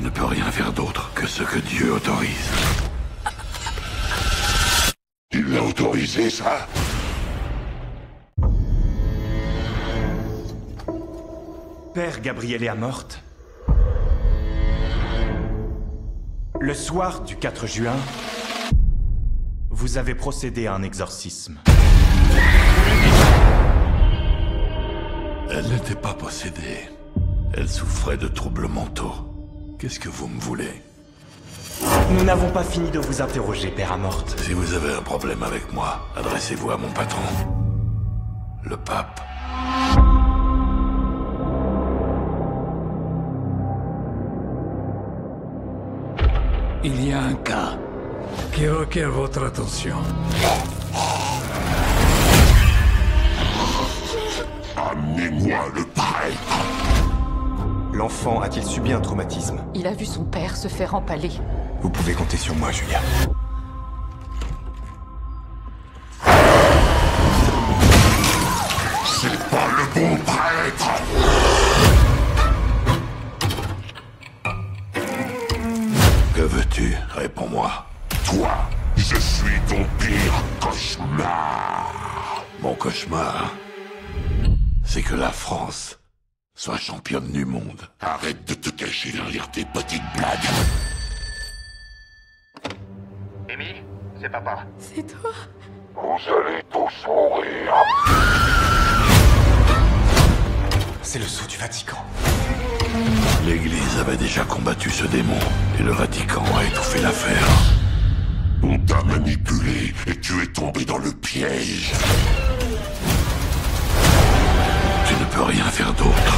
Tu ne peux rien faire d'autre que ce que Dieu autorise. Il l'a autorisé, ça? Père Gabriel est morte. Le soir du 4 juin, vous avez procédé à un exorcisme. Elle n'était pas possédée. Elle souffrait de troubles mentaux. Qu'est-ce que vous me voulez Nous n'avons pas fini de vous interroger, Père Amorte. Si vous avez un problème avec moi, adressez-vous à mon patron. Le pape. Il y a un cas qui requiert votre attention. Amenez-moi le prêtre L'enfant a-t-il subi un traumatisme Il a vu son père se faire empaler. Vous pouvez compter sur moi, Julia. C'est pas le bon prêtre Que veux-tu? Réponds-moi. Toi, je suis ton pire cauchemar Mon cauchemar, c'est que la France soit championne du monde. Arrête de te cacher derrière tes petites blagues Amy, c'est papa. C'est toi? Vous allez tous mourir C'est le sceau du Vatican. L'Église avait déjà combattu ce démon et le Vatican a étouffé l'affaire. On t'a manipulé et tu es tombé dans le piège Tu ne peux rien faire d'autre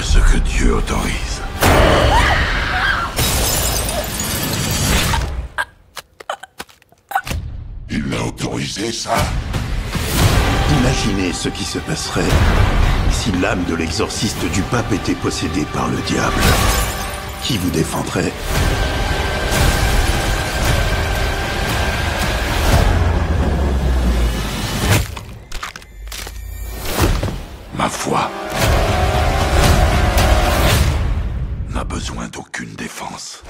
que ce que Dieu autorise. Il l'a autorisé, ça Imaginez ce qui se passerait si l'âme de l'exorciste du pape était possédée par le diable. Qui vous défendrait? Ma foi besoin d'aucune défense.